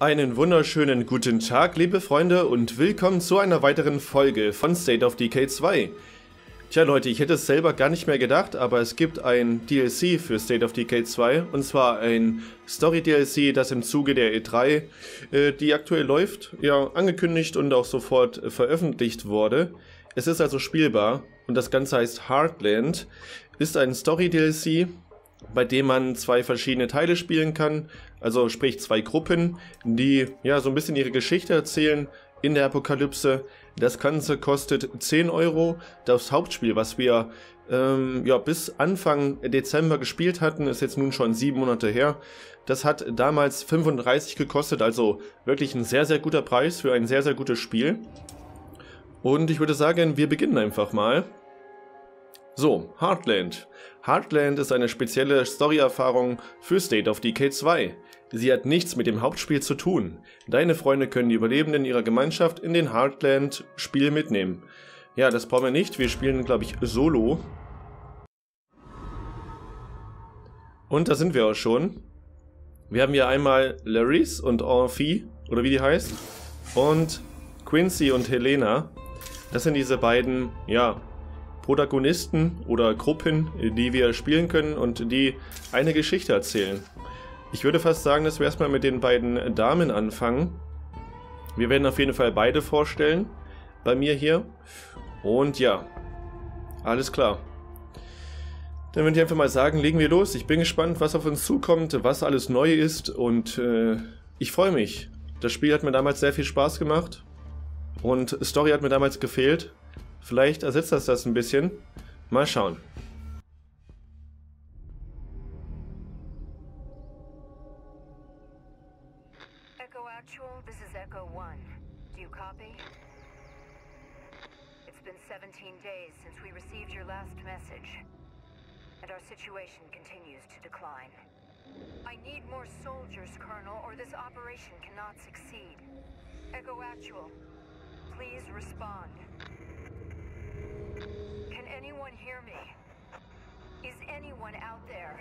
Einen wunderschönen guten Tag, liebe Freunde, und willkommen zu einer weiteren Folge von State of Decay 2. Tja Leute, ich hätte es selber gar nicht mehr gedacht, aber es gibt ein DLC für State of Decay 2, und zwar ein Story-DLC, das im Zuge der E3, äh, die aktuell läuft, ja, angekündigt und auch sofort äh, veröffentlicht wurde. Es ist also spielbar, und das Ganze heißt Heartland, ist ein Story-DLC, bei dem man zwei verschiedene Teile spielen kann, also sprich zwei Gruppen, die ja so ein bisschen ihre Geschichte erzählen in der Apokalypse. Das Ganze kostet 10 Euro. Das Hauptspiel, was wir ähm, ja, bis Anfang Dezember gespielt hatten, ist jetzt nun schon sieben Monate her. Das hat damals 35 gekostet, also wirklich ein sehr, sehr guter Preis für ein sehr, sehr gutes Spiel. Und ich würde sagen, wir beginnen einfach mal. So, Heartland. Heartland ist eine spezielle Story-Erfahrung für State of Decay 2. Sie hat nichts mit dem Hauptspiel zu tun. Deine Freunde können die Überlebenden ihrer Gemeinschaft in den Heartland-Spiel mitnehmen. Ja, das brauchen wir nicht. Wir spielen, glaube ich, solo. Und da sind wir auch schon. Wir haben hier einmal Laris und Enfi, oder wie die heißt, und Quincy und Helena. Das sind diese beiden, ja, Protagonisten oder Gruppen, die wir spielen können und die eine Geschichte erzählen. Ich würde fast sagen, dass wir erstmal mit den beiden Damen anfangen. Wir werden auf jeden Fall beide vorstellen. Bei mir hier. Und ja. Alles klar. Dann würde ich einfach mal sagen, legen wir los. Ich bin gespannt, was auf uns zukommt, was alles neu ist und äh, ich freue mich. Das Spiel hat mir damals sehr viel Spaß gemacht und Story hat mir damals gefehlt. Vielleicht ersetzt das das ein bisschen. Mal schauen. Actual, this is Echo 1. Do you copy? It's been 17 days since we received your last message. And our situation continues to decline. I need more soldiers, Colonel, or this operation cannot succeed. Echo Actual, please respond. Can anyone hear me? Is anyone out there?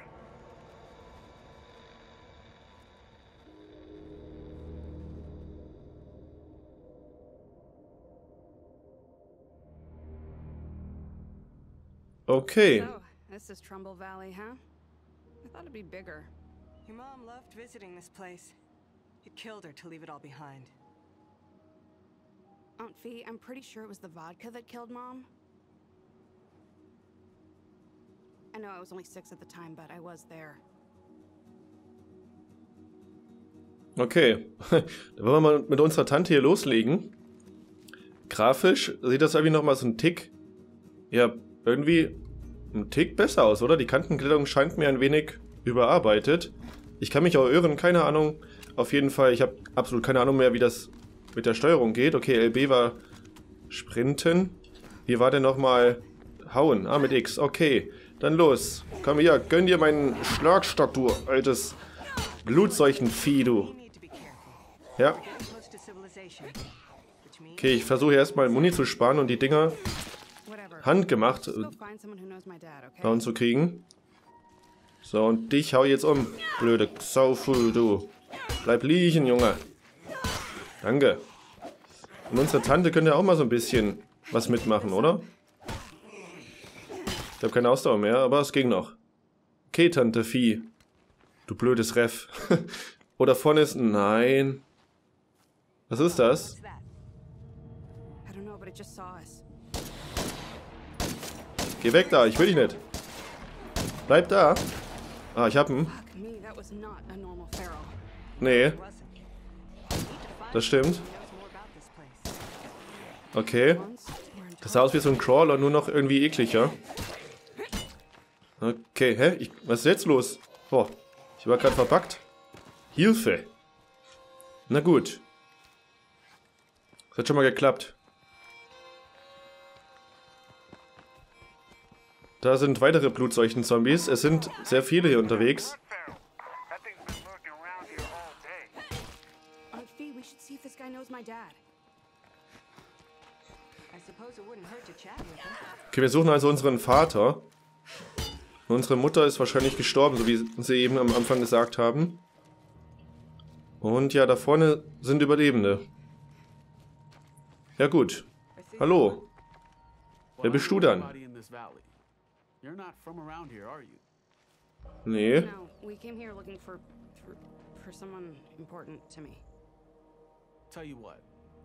Okay. So, this is Trumbull Valley, huh? I thought it'd be bigger. Your mom loved visiting this place. It killed her to leave it all behind. Aunt Fee, I'm pretty sure it was the vodka that killed Mom. I know I was only six at the time, but I was there. Okay. Dann wollen wir mal mit unserer Tante hier loslegen. Grafisch sieht das irgendwie nochmal so ein Tick. Ja, irgendwie ein Tick besser aus, oder? Die Kantenkleidung scheint mir ein wenig überarbeitet. Ich kann mich auch irren, keine Ahnung. Auf jeden Fall, ich habe absolut keine Ahnung mehr, wie das mit der Steuerung geht. Okay, LB war Sprinten. Wie war denn nochmal Hauen? Ah, mit X. Okay, dann los. Komm hier, gönn dir meinen Schlagstock, du altes Blutseuchenvieh, du. Ja, okay, ich versuche erstmal Muni zu sparen und die Dinger handgemacht äh, zu kriegen. So, und dich hau jetzt um, blöde Saufu, du. Bleib liegen, Junge. Danke. Und unsere Tante könnte auch mal so ein bisschen was mitmachen, oder? Ich habe keine Ausdauer mehr, aber es ging noch. Okay, Tante Vieh. Du blödes Ref. oder vorne ist... Nein. Was ist das? Geh weg da, ich will dich nicht. Bleib da. Ah, ich hab ihn. Fuck me, that was not a normal feral. Nee, das stimmt. Okay. Das sah aus wie so ein Crawler, nur noch irgendwie ekliger. Okay, hä? Ich, was ist jetzt los? Boah, ich war gerade verpackt. Hilfe. Na gut. Das hat schon mal geklappt. Da sind weitere Blutseuchen-Zombies. Es sind sehr viele hier unterwegs. Okay, wir suchen also unseren Vater. Unsere Mutter ist wahrscheinlich gestorben, so wie sie eben am Anfang gesagt haben. Und ja, da vorne sind Überlebende. Ja gut. Hallo. Wer bist du dann? Nee. No, we came here looking for, for for someone important to me. Tell you what,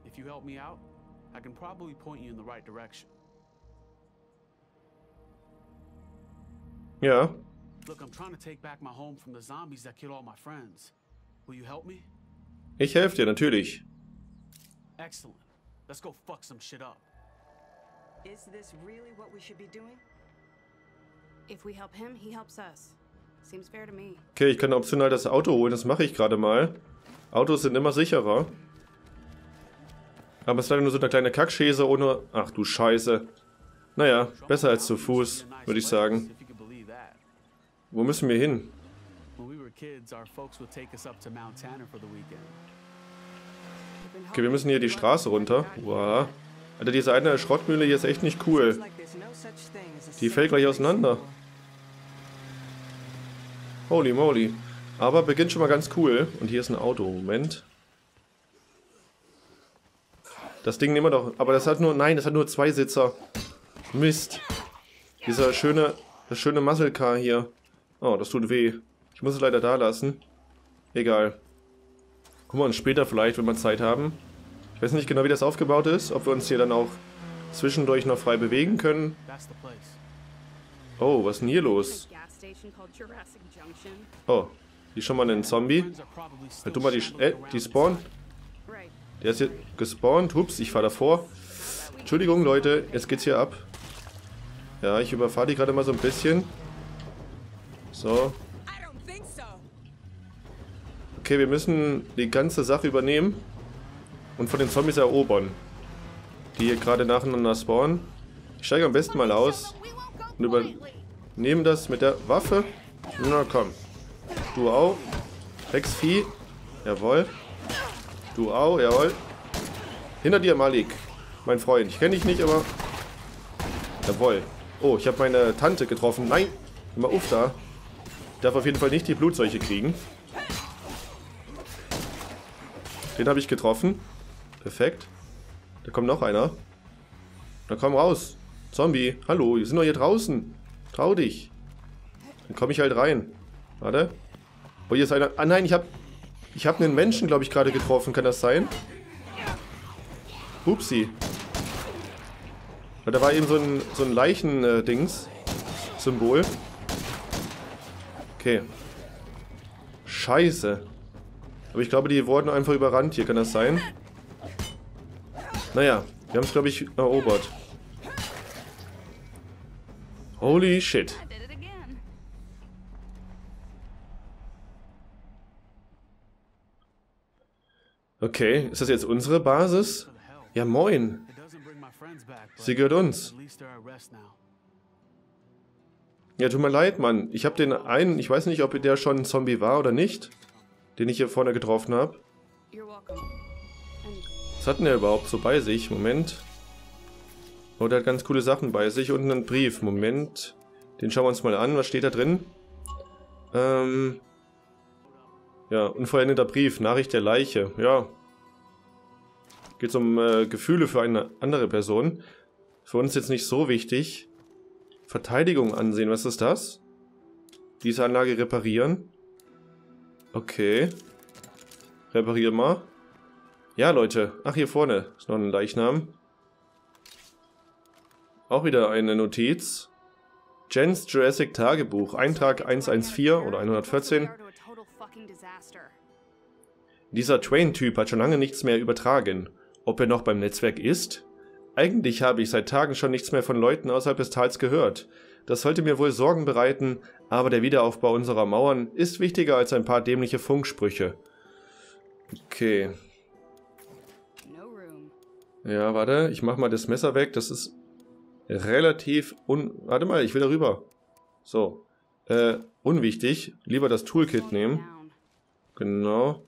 if you help me out, I can probably point you in the right direction. Ja. Look, I'm trying to take back my home from the zombies that killed all my friends. Will you help me? Ich helfe dir, natürlich. Excellent. Let's go fuck some shit up. Is this really what we should be doing? If we help him, he helps us. Seems fair to me. Okay, ich kann optional das Auto holen, das mache ich gerade mal. Autos sind immer sicherer. Aber es ist leider nur so eine kleine Kackschäse ohne... Ach du Scheiße. Naja, besser als zu Fuß, würde ich sagen. If you could believe that. Wo müssen wir hin? Okay, wir müssen hier die Straße runter. Wow. Alter, diese eine Schrottmühle hier ist echt nicht cool. Die fällt gleich auseinander. Holy moly. Aber beginnt schon mal ganz cool. Und hier ist ein Auto. Moment. Das Ding nehmen wir doch. Aber das hat nur. Nein, das hat nur zwei Sitzer. Mist. Dieser schöne. Das schöne Muscle Car hier. Oh, das tut weh. Ich muss es leider da lassen. Egal. Gucken wir uns später vielleicht, wenn wir Zeit haben. Ich weiß nicht genau, wie das aufgebaut ist. Ob wir uns hier dann auch zwischendurch noch frei bewegen können. Oh, was ist denn hier los? Oh, hier schon mal ein Zombie. Halt du mal die, äh, die in Spawn. Right. Der ist hier gespawnt. Hups, ich fahre davor. Entschuldigung, Leute, jetzt geht's hier ab. Ja, ich überfahre die gerade mal so ein bisschen. So. Okay, wir müssen die ganze Sache übernehmen und von den Zombies erobern. Die hier gerade nacheinander spawnen. Ich steige am besten mal aus und übernehme das mit der Waffe. Na komm. Du auch. Drecksvieh. Jawohl. Du auch, jawohl. Hinter dir, Malik. Mein Freund. Ich kenne dich nicht, aber... Jawohl. Oh, ich habe meine Tante getroffen. Nein. Immer auf da. Ich darf auf jeden Fall nicht die Blutseuche kriegen. Den habe ich getroffen. Perfekt. Da kommt noch einer. Na komm raus. Zombie. Hallo, wir sind doch hier draußen. Trau dich. Dann komme ich halt rein. Warte. Oh, hier ist einer. Ah nein, ich habe ich habe einen Menschen, glaube ich, gerade getroffen. Kann das sein? Upsi. Da war eben so ein, so ein Leichen-Dings. Symbol. Okay. Scheiße. Aber ich glaube, die wurden einfach überrannt hier. Kann das sein? Naja, wir haben es, glaube ich, erobert. Holy shit. Okay, ist das jetzt unsere Basis? Ja, moin. Sie gehört uns. Ja, tut mir leid, Mann. Ich habe den einen, ich weiß nicht, ob der schon ein Zombie war oder nicht, den ich hier vorne getroffen habe. Was hat denn der überhaupt so bei sich? Moment. Oh, der hat ganz coole Sachen bei sich und einen Brief. Moment. Den schauen wir uns mal an. Was steht da drin? Ähm. Ja, unvollendeter Brief. Nachricht der Leiche. Ja. Geht um äh, Gefühle für eine andere Person. Für uns jetzt nicht so wichtig. Verteidigung ansehen. Was ist das? Diese Anlage reparieren. Okay. Reparieren mal. Ja, Leute. Ach, hier vorne ist noch ein Leichnam. Auch wieder eine Notiz. Jens Jurassic Tagebuch. Eintrag 114 oder 114. to a total fucking disaster. Dieser Twain-Typ hat schon lange nichts mehr übertragen. Ob er noch beim Netzwerk ist? Eigentlich habe ich seit Tagen schon nichts mehr von Leuten außerhalb des Tals gehört. Das sollte mir wohl Sorgen bereiten, aber der Wiederaufbau unserer Mauern ist wichtiger als ein paar dämliche Funksprüche. Okay. Ja, warte, ich mach mal das Messer weg. Das ist relativ un... Warte mal, ich will darüber. So. Äh, unwichtig. Lieber das Toolkit nehmen. Genau.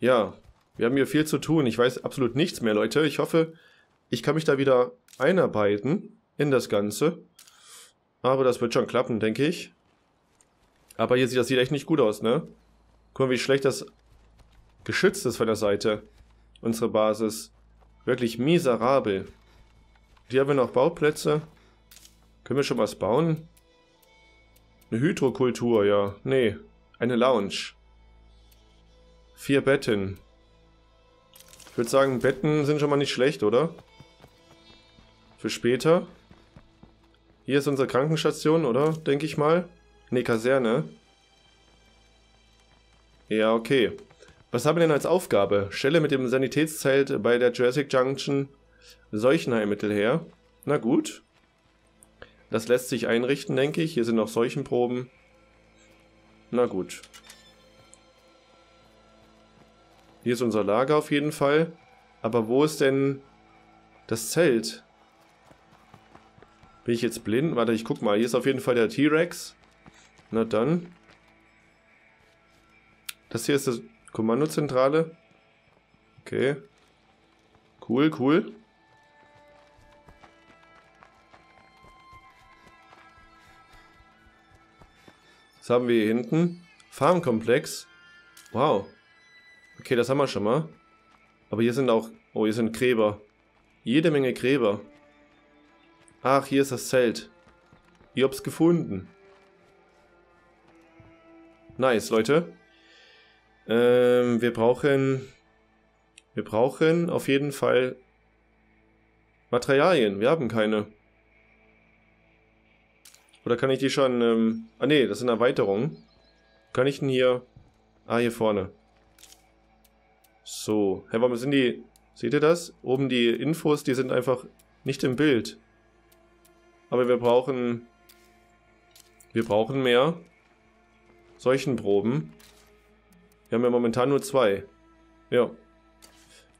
Ja, wir haben hier viel zu tun. Ich weiß absolut nichts mehr, Leute. Ich hoffe, ich kann mich da wieder einarbeiten in das Ganze. Aber das wird schon klappen, denke ich. Aber hier sieht das sieht echt nicht gut aus, ne? Guck mal, wie schlecht das geschützt ist von der Seite. Unsere Basis. Wirklich miserabel. Hier haben wir noch Bauplätze. Können wir schon was bauen? Eine Hydrokultur, ja. Nee, eine Lounge. Vier Betten. Ich würde sagen, Betten sind schon mal nicht schlecht, oder? Für später. Hier ist unsere Krankenstation, oder? Denke ich mal. Ne, Kaserne. Ja, okay. Was haben wir denn als Aufgabe? Stelle mit dem Sanitätszelt bei der Jurassic Junction Seuchenheilmittel her. Na gut. Das lässt sich einrichten, denke ich. Hier sind noch Seuchenproben. Na gut. Hier ist unser Lager auf jeden Fall. Aber wo ist denn das Zelt? Bin ich jetzt blind? Warte, ich guck mal. Hier ist auf jeden Fall der T-Rex. Na dann. Das hier ist das Kommandozentrale. Okay. Cool, cool. Was haben wir hier hinten? Farmkomplex. Wow. Okay, das haben wir schon mal. Aber hier sind auch... Oh, hier sind Gräber. Jede Menge Gräber. Ach, hier ist das Zelt. Ihr habt's gefunden. Nice, Leute. Ähm, wir brauchen... Wir brauchen auf jeden Fall Materialien. Wir haben keine. Oder kann ich die schon... Ähm, ah nee, das sind Erweiterungen. Kann ich denn hier... Ah, hier vorne. So. Hä, warum sind die... Seht ihr das? Oben die Infos, die sind einfach nicht im Bild. Aber wir brauchen... Wir brauchen mehr solchen Proben. Wir haben ja momentan nur zwei. Ja.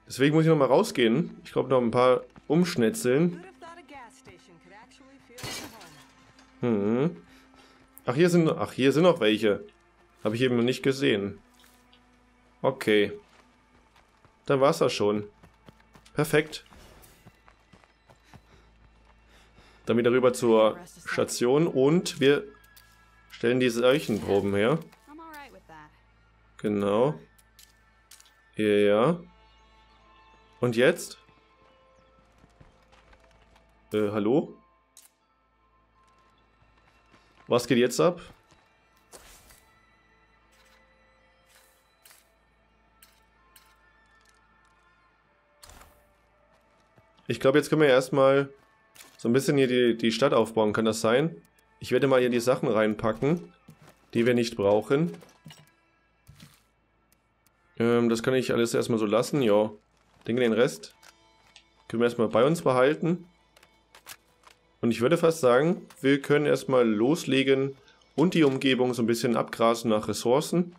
Deswegen muss ich nochmal rausgehen. Ich glaube noch ein paar umschnetzeln. Hm. Ach, hier sind, ach, hier sind noch welche. Habe ich eben noch nicht gesehen. Okay. Dann war's das schon. Perfekt. Dann wieder rüber zur Station und wir stellen die Seuchenproben her. Genau. Ja. Und jetzt? Äh, hallo? Was geht jetzt ab? Ich glaube, jetzt können wir erstmal so ein bisschen hier die, die Stadt aufbauen. Kann das sein? Ich werde mal hier die Sachen reinpacken, die wir nicht brauchen. Ähm, das kann ich alles erstmal so lassen, ja. Denke, den Rest können wir erstmal bei uns behalten. Und ich würde fast sagen, wir können erstmal loslegen und die Umgebung so ein bisschen abgrasen nach Ressourcen.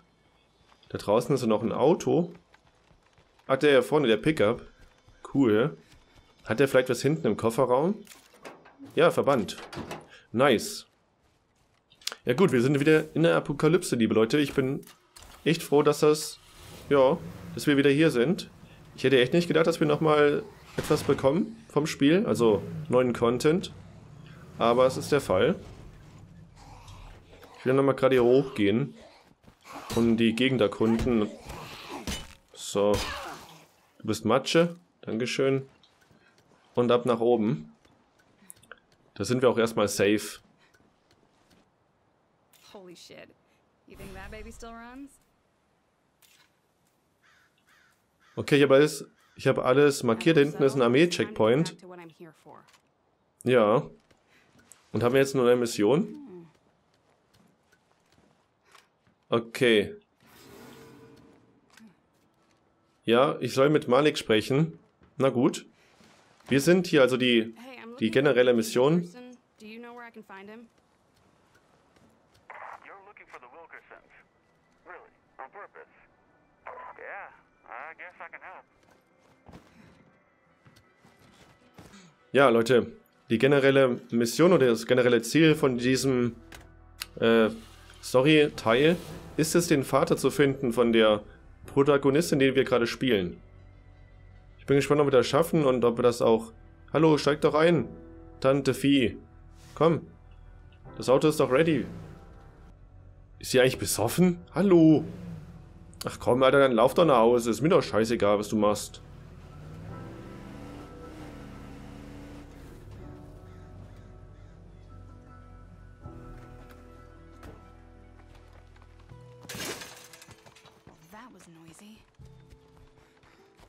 Da draußen ist noch ein Auto. Ach, der hier vorne, der Pickup. Cool. Hat der vielleicht was hinten im Kofferraum? Ja, verbannt. Nice. Ja gut, wir sind wieder in der Apokalypse, liebe Leute. Ich bin echt froh, dass das... Ja, dass wir wieder hier sind. Ich hätte echt nicht gedacht, dass wir nochmal etwas bekommen vom Spiel. Also neuen Content. Aber es ist der Fall. Ich will nochmal gerade hier hochgehen. Und die Gegend erkunden. So. Du bist Matsche. Dankeschön. Und ab nach oben. Da sind wir auch erstmal safe. Holy shit. You think that baby still runs? Okay, ich habe alles, ich habe alles markiert. Da hinten ist ein Armee-Checkpoint. Ja. Und haben wir jetzt nur eine Mission? Okay. Ja, ich soll mit Malik sprechen. Na gut. Wir sind hier also die, die generelle Mission. Ja, Leute, die generelle Mission oder das generelle Ziel von diesem äh, Story-Teil ist es, den Vater zu finden von der Protagonistin, den wir gerade spielen. Ich bin gespannt, ob wir das schaffen und ob wir das auch... Hallo, steig doch ein, Tante Vieh. Komm, das Auto ist doch ready. Ist sie eigentlich besoffen? Hallo. Ach komm, Alter, dann lauf doch nach Hause. Ist mir doch scheißegal, was du machst.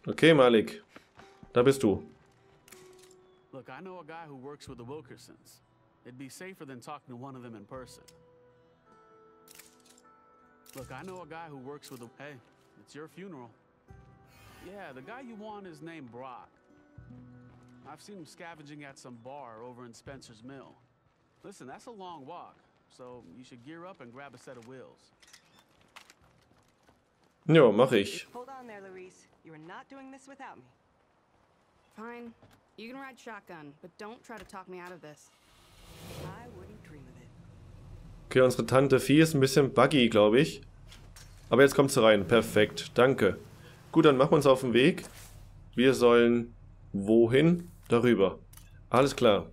Okay, Malik. Da bist du. Look, I know a guy who works with the Wilkersons. It'd be safer than talking to one of them in person. Look, I know a guy who works with the. Hey, it's your funeral. Yeah, the guy you want is named Brock. I've seen him scavenging at some bar over in Spencer's Mill. Listen, that's a long walk, so you should gear up and grab a set of wheels. Ja, mach ich. Hold on there, Louise. You are not doing this without me. Fine. You can ride shotgun, but don't try to talk me out of this. I wouldn't dream of it. Okay, unsere Tante Vieh ist ein bisschen buggy, glaube ich. Aber jetzt kommt sie rein. Perfekt. Danke. Gut, dann machen wir uns auf den Weg. Wir sollen wohin? Darüber. Alles klar.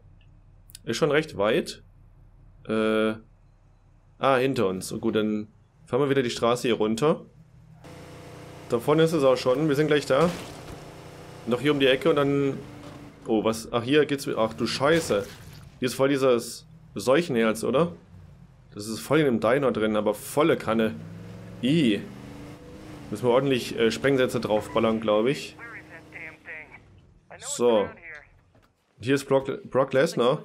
Ist schon recht weit. Äh. Ah, hinter uns. Und gut, dann fahren wir wieder die Straße hier runter. Da vorne ist es auch schon. Wir sind gleich da. Noch hier um die Ecke und dann... Oh, was? Ach, hier geht's... Ach, du Scheiße. Hier ist voll dieses Seuchenherz, oder? Das ist voll in dem Diner drin, aber volle Kanne. I. Müssen wir ordentlich äh, Sprengsätze draufballern, glaube ich. So. Hier ist Brock, Brock Lesnar,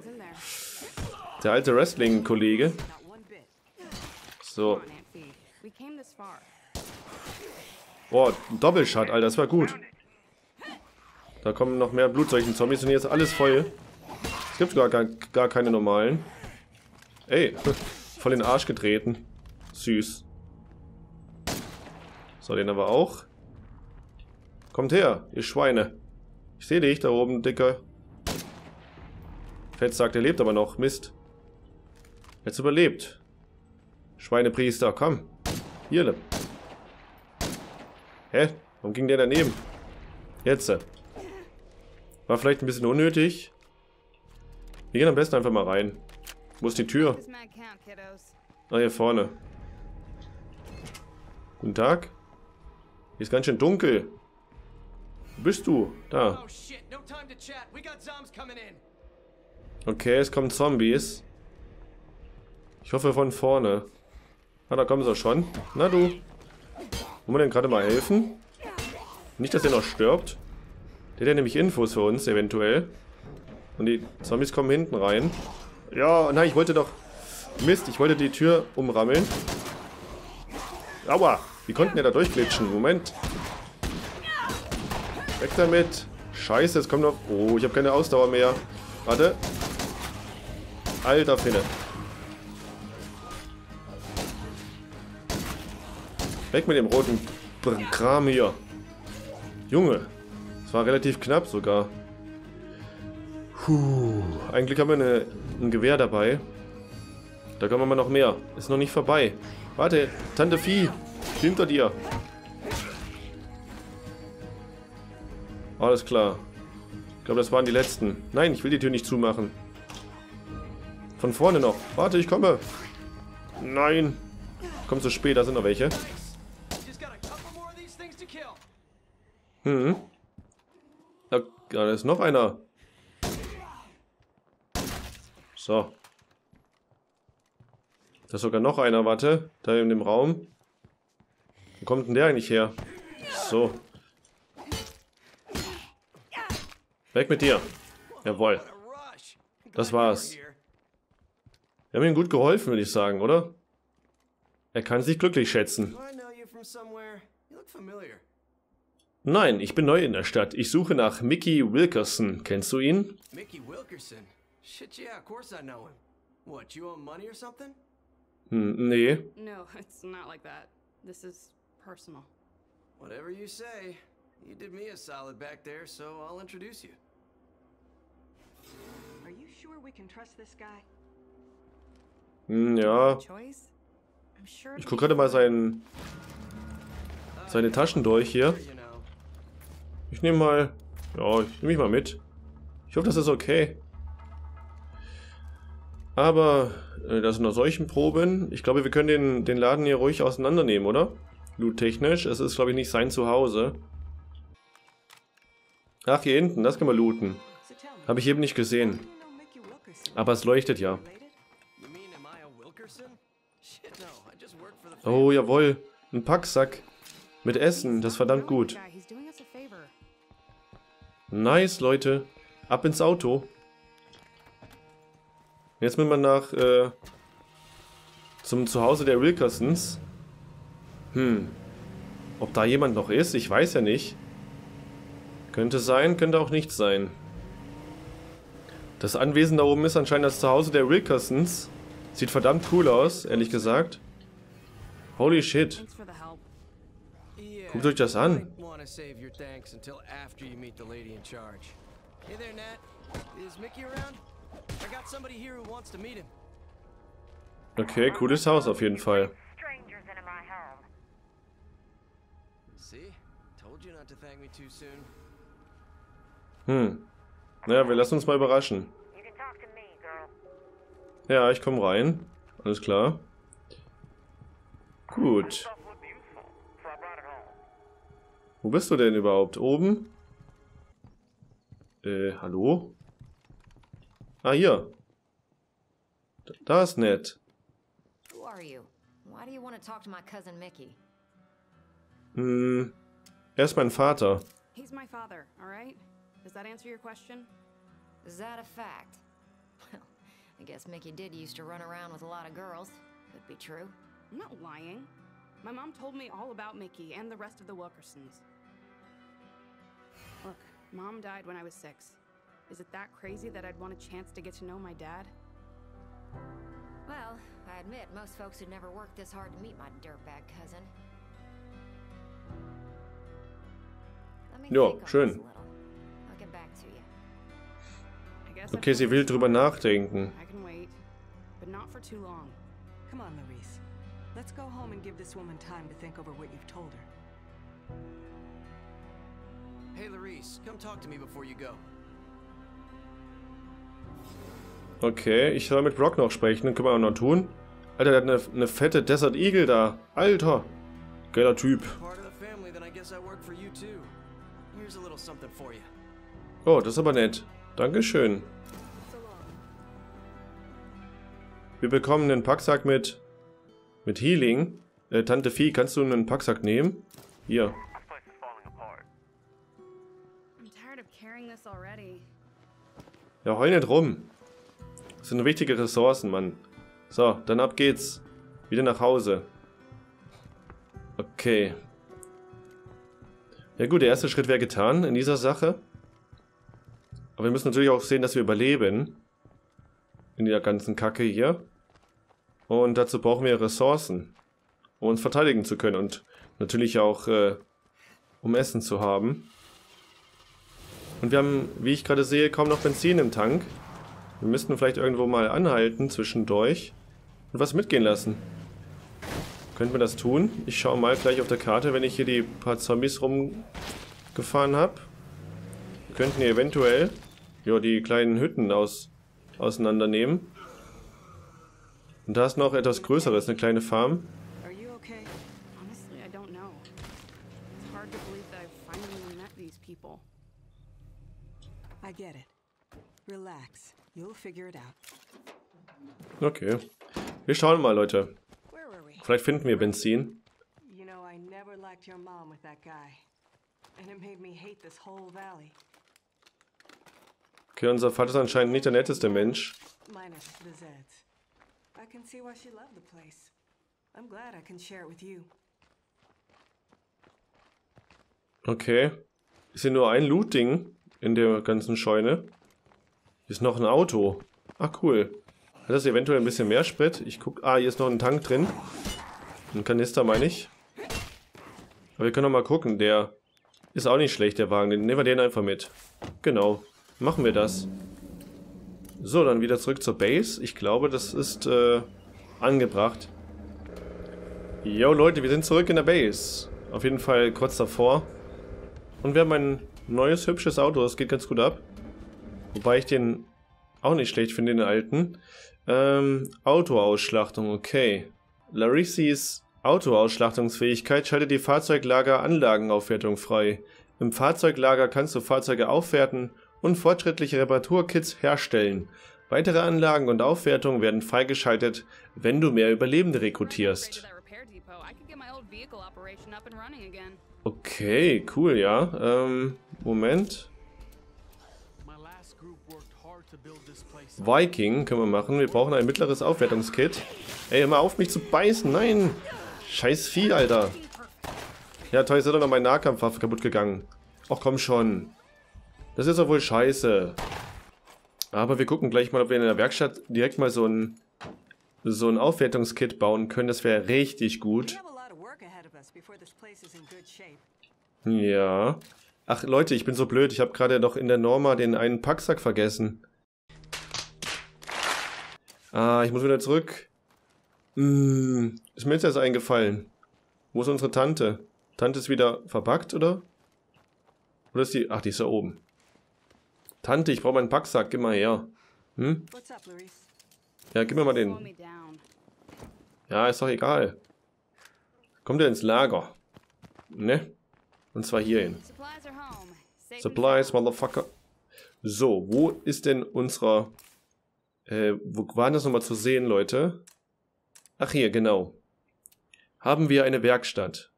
der alte Wrestling-Kollege. So. Boah, Doppelshot, Alter, das war gut. Da kommen noch mehr Blutseuchen-Zombies und hier ist alles voll. Es gibt gar, gar, gar keine normalen. Ey, voll in den Arsch getreten. Süß. So, den aber auch. Kommt her, ihr Schweine. Ich sehe dich da oben, Dicker. Fett sagt, er lebt aber noch. Mist. Jetzt überlebt. Schweinepriester, komm. Hier. Hä? Warum ging der daneben? Jetzt. War vielleicht ein bisschen unnötig. Wir gehen am besten einfach mal rein. Wo ist die Tür? Ah, hier vorne. Guten Tag. Hier ist ganz schön dunkel. Wo bist du? Da. Oh. Okay, es kommen Zombies. Ich hoffe von vorne. Ah, da kommen sie auch schon. Na du. Wollen wir denn gerade mal helfen? Nicht, dass er noch stirbt. Der hat ja nämlich Infos für uns, eventuell. Und die Zombies kommen hinten rein. Ja, nein, ich wollte doch... Mist, ich wollte die Tür umrammeln. Aua, wie konnten der da durchglitschen? Moment. Weg damit. Scheiße, es kommt noch... Oh, ich habe keine Ausdauer mehr. Warte. Alter Finne. Weg mit dem roten Kram hier. Junge. Das war relativ knapp sogar. Puh. Eigentlich haben wir eine, ein Gewehr dabei. Da können wir mal noch mehr. Ist noch nicht vorbei. Warte, Tante Vieh. Hinter dir. Alles klar. Ich glaube, das waren die letzten. Nein, ich will die Tür nicht zumachen. Von vorne noch. Warte, ich komme. Nein. Kommt zu spät, da sind noch welche. Just got a couple more of these things to kill. Mhm. Da, ist noch einer. So. Da ist sogar noch einer, warte. Da in dem Raum. Wo kommt denn der eigentlich her? So. Weg mit dir. Jawohl. Das war's. Wir haben ihm gut geholfen, würde ich sagen, oder? Er kann sich glücklich schätzen. Nein, ich bin neu in der Stadt. Ich suche nach Mickey Wilkerson. Kennst du ihn? Mickey Wilkerson. Shit, yeah, of course I know him. What, you owe money or something? Hm, nee. No, it's not like that. This is personal. Whatever you say. You did me a solid back there, so I'll introduce you. Are you sure we can trust this guy? Hm, ja. Ich gucke gerade mal seinen, seine Taschen durch hier. Ich nehme mal... Ja, ich nehme mich mal mit. Ich hoffe, das ist okay. Aber äh, das sind noch solchen Proben. Ich glaube, wir können den, den Laden hier ruhig auseinandernehmen, oder? Loot-technisch. Es ist, glaube ich, nicht sein Zuhause. Ach, hier hinten, das kann man looten. Habe ich eben nicht gesehen. Aber es leuchtet ja. Oh, jawohl. Ein Packsack. Mit Essen, das ist verdammt gut. Nice, Leute. Ab ins Auto. Jetzt müssen wir nach, äh, zum Zuhause der Wilkersons. Hm. Ob da jemand noch ist? Ich weiß ja nicht. Könnte sein, könnte auch nicht sein. Das Anwesen da oben ist anscheinend das Zuhause der Wilkersons. Sieht verdammt cool aus, ehrlich gesagt. Holy shit. Thanks for the help. Yeah. Guckt euch das an. Hey there, Nat. Is Mickey around? I got somebody here who wants to meet him. Okay, cooles Haus auf jeden Fall. Strangers into my home. See? Told you not to thank me too soon. Hm. Naja, wir lassen uns mal überraschen. Ja, ich komme rein. Alles klar. Gut. Stuff looked useful, so I brought it home. Wo bist du denn überhaupt? Oben? Äh, hallo? Ah, hier. D- Da ist nett. Who are you? Why do you want to talk to my cousin Mickey? Hm. Er ist mein Vater. He's my father, alright? Does that answer your question? Is that a fact? Well, I guess Mickey did used to run around with a lot of girls. Could be true. I'm not lying. My mom told me all about Mickey and the rest of the Wilkersons. Look, mom died when I was six. Is it that crazy that I'd want a chance to get to know my dad? Well, I admit most folks would never work this hard to meet my dirtbag cousin. Let Ja, schön. this a little. I'll get back to you. I guess I Okay, sie will drüber nachdenken. I can wait, but not for too long. Come on, Larice. Let's go home and give this woman time to think over what you've told her. Okay, ich soll mit Brock noch sprechen. Können wir auch noch tun. Alter, der hat eine, eine fette Desert Eagle da. Alter. Geiler Typ. Oh, das ist aber nett. Dankeschön. Wir bekommen einen Packsack mit mit Healing. Äh, Tante Vieh, kannst du einen Packsack nehmen? Hier. Ja, heul nicht rum. Das sind wichtige Ressourcen, Mann. So, dann ab geht's. Wieder nach Hause. Okay. Ja gut, der erste Schritt wäre getan in dieser Sache. Aber wir müssen natürlich auch sehen, dass wir überleben. In der ganzen Kacke hier. Und dazu brauchen wir Ressourcen. Um uns verteidigen zu können. Und natürlich auch, äh, um Essen zu haben. Und wir haben, wie ich gerade sehe, kaum noch Benzin im Tank. Wir müssten vielleicht irgendwo mal anhalten zwischendurch und was mitgehen lassen. Könnten wir das tun? Ich schaue mal gleich auf der Karte, wenn ich hier die paar Zombies rumgefahren habe. Wir könnten hier eventuell ja, die kleinen Hütten aus, auseinandernehmen. Und da ist noch etwas Größeres, eine kleine Farm. Are you okay? Honestly, I don't know. It's hard to believe that I've finally met these people. I get it. Relax. You'll figure it out. Okay. Wir schauen mal, Leute. Vielleicht finden wir Benzin. You know, I never liked your mom with that guy. And it made me hate this whole valley. Okay, unser Vater ist anscheinend nicht der netteste Mensch. Minus the Zeds. I can see why she loved the place. I'm glad I can share it with you. Okay. Ist hier nur ein Loot-Ding in der ganzen Scheune. Hier ist noch ein Auto. Ach, cool. Hat das eventuell ein bisschen mehr Sprit? Ich guck. Ah, hier ist noch ein Tank drin. Ein Kanister, meine ich. Aber wir können noch mal gucken. Der ist auch nicht schlecht, der Wagen. Den nehmen wir den einfach mit. Genau. Machen wir das. So, dann wieder zurück zur Base. Ich glaube, das ist äh, angebracht. Jo, Leute, wir sind zurück in der Base. Auf jeden Fall kurz davor. Und wir haben ein neues, hübsches Auto. Das geht ganz gut ab. Wobei ich den auch nicht schlecht finde, den alten. Ähm, Autoausschlachtung, okay. Larices Autoausschlachtungsfähigkeit schaltet die Fahrzeuglager-Anlagenaufwertung frei. Im Fahrzeuglager kannst du Fahrzeuge aufwerten und fortschrittliche Reparaturkits herstellen. Weitere Anlagen und Aufwertungen werden freigeschaltet, wenn du mehr Überlebende rekrutierst. Okay, cool, ja. Ähm, Moment. Viking können wir machen. Wir brauchen ein mittleres Aufwertungskit. Ey, immer auf mich zu beißen. Nein. Scheiß Vieh, Alter. Ja, toll, ist doch noch meine Nahkampfwaffe kaputt gegangen. Ach komm schon. Das ist doch wohl scheiße. Aber wir gucken gleich mal, ob wir in der Werkstatt direkt mal so ein so ein Aufwertungskit bauen können. Das wäre richtig gut. Ja. Ach Leute, ich bin so blöd. Ich habe gerade doch in der Norma den einen Packsack vergessen. Ah, ich muss wieder zurück. Hm, ist mir jetzt erst eingefallen. Wo ist unsere Tante? Tante ist wieder verpackt, oder? Oder ist die... Ach, die ist da oben. Tante, ich brauche meinen Packsack. Gib mal her. Hm? Ja, gib mir mal den. Ja, ist doch egal. Kommt er ins Lager. Ne? Und zwar hierhin. Supplies, Motherfucker. So, wo ist denn unserer... Äh, wo war das nochmal zu sehen, Leute? Ach hier, genau. Haben wir eine Werkstatt.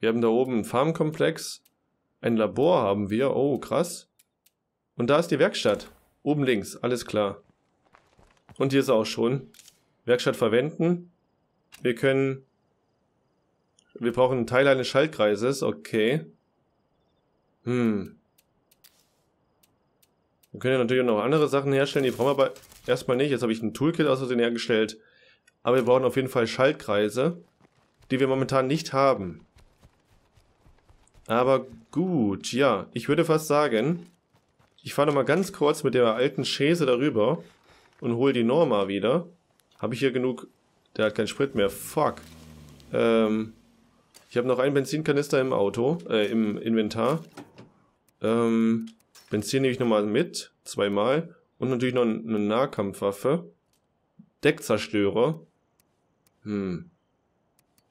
Wir haben da oben einen Farmkomplex. Ein Labor haben wir. Oh, krass. Und da ist die Werkstatt. Oben links, alles klar. Und hier ist auch schon. Werkstatt verwenden. Wir können... Wir brauchen einen Teil eines Schaltkreises. Okay. Hm. Wir können ja natürlich noch andere Sachen herstellen, die brauchen wir aber erstmal nicht. Jetzt habe ich ein Toolkit aus Versehen hergestellt. Aber wir brauchen auf jeden Fall Schaltkreise, die wir momentan nicht haben. Aber gut, ja. Ich würde fast sagen, ich fahre nochmal ganz kurz mit der alten Chaise darüber und hole die Norma wieder. Habe ich hier genug... Der hat keinen Sprit mehr. Fuck. Ähm, ich habe noch einen Benzinkanister im Auto, äh, im Inventar. Ähm, Benzin nehme ich nochmal mit, zweimal. Und natürlich noch eine Nahkampfwaffe. Deckzerstörer. Hm.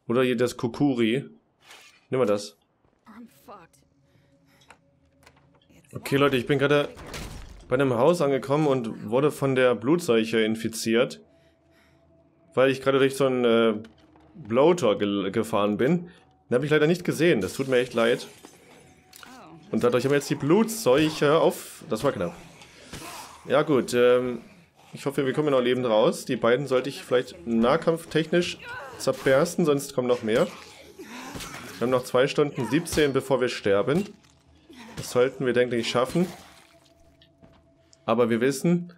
Oder hier das Kukuri. Nehmen wir das. Okay, Leute, ich bin gerade bei einem Haus angekommen und wurde von der Blutseuche infiziert. Weil ich gerade durch so einen äh, Bloater ge gefahren bin. Den habe ich leider nicht gesehen. Das tut mir echt leid. Und dadurch haben wir jetzt die Blutseuche auf... Das war knapp. Ja gut, ähm, ich hoffe, wir kommen noch lebend raus. Die beiden sollte ich vielleicht nahkampftechnisch zerbersten, sonst kommen noch mehr. Wir haben noch 2 Stunden 17, bevor wir sterben. Das sollten wir, denke ich, schaffen. Aber wir wissen,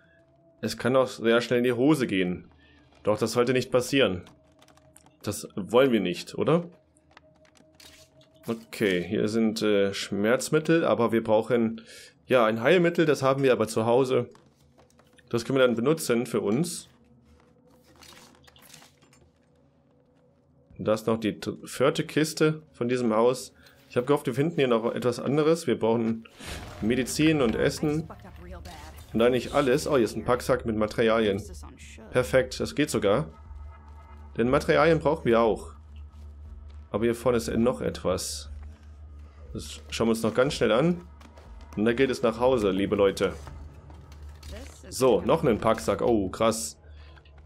es kann auch sehr schnell in die Hose gehen. Doch das sollte nicht passieren. Das wollen wir nicht, oder? Okay, hier sind äh, Schmerzmittel, aber wir brauchen ja ein Heilmittel, das haben wir aber zu Hause. Das können wir dann benutzen für uns. Und da ist noch die vierte Kiste von diesem Haus. Ich habe gehofft, wir finden hier noch etwas anderes. Wir brauchen Medizin und Essen. Und eigentlich alles. Oh, hier ist ein Packsack mit Materialien. Perfekt, das geht sogar. Denn Materialien brauchen wir auch. Aber hier vorne ist noch etwas. Das schauen wir uns noch ganz schnell an. Und dann geht es nach Hause, liebe Leute. So, noch einen Packsack. Oh, krass.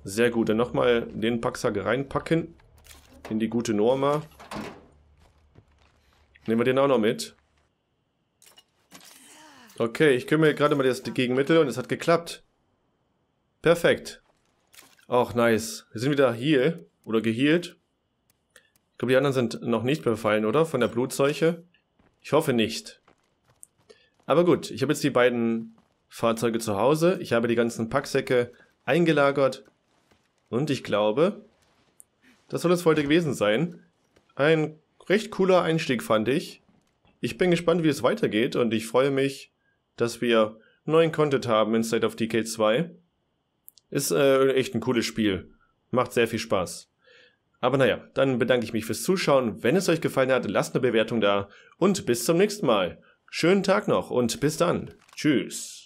Sehr gut. Dann nochmal den Packsack reinpacken. In die gute Norma. Nehmen wir den auch noch mit. Okay, ich kümmere gerade mal das Gegenmittel und es hat geklappt. Perfekt. Auch nice. Wir sind wieder hier. Oder gehealt. Ich glaube, die anderen sind noch nicht befallen, oder? Von der Blutseuche? Ich hoffe nicht. Aber gut, ich habe jetzt die beiden Fahrzeuge zu Hause. Ich habe die ganzen Packsäcke eingelagert. Und ich glaube, das soll es heute gewesen sein. Ein recht cooler Einstieg, fand ich. Ich bin gespannt, wie es weitergeht und ich freue mich, dass wir neuen Content haben in State of Decay 2. Ist äh, echt ein cooles Spiel. Macht sehr viel Spaß. Aber naja, dann bedanke ich mich fürs Zuschauen. Wenn es euch gefallen hat, lasst eine Bewertung da und bis zum nächsten Mal. Schönen Tag noch und bis dann. Tschüss.